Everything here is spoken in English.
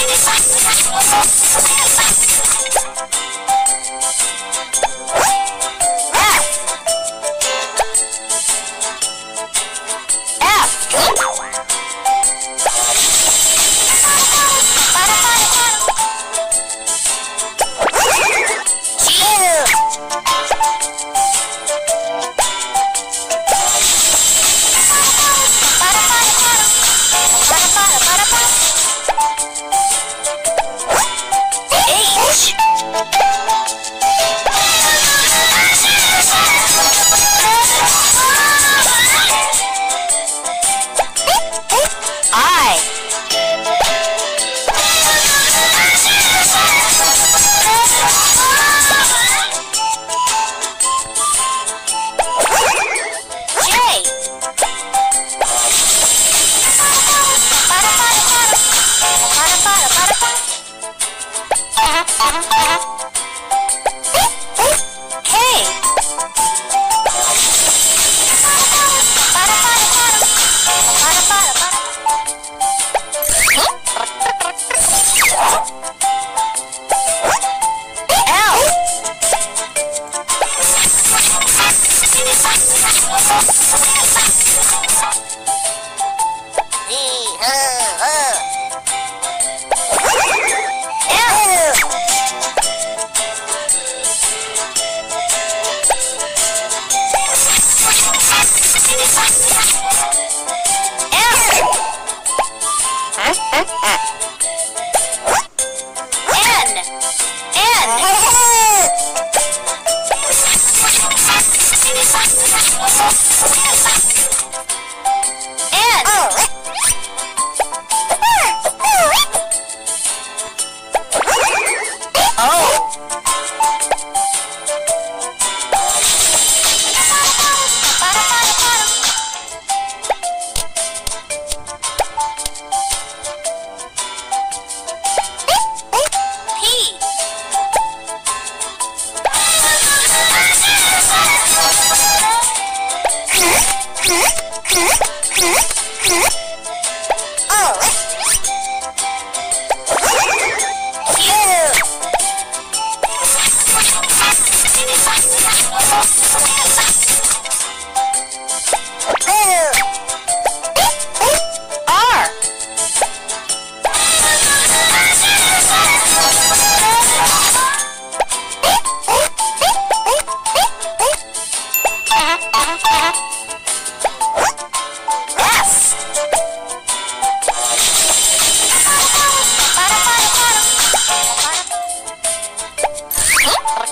Outro Bye. And... Oh, You.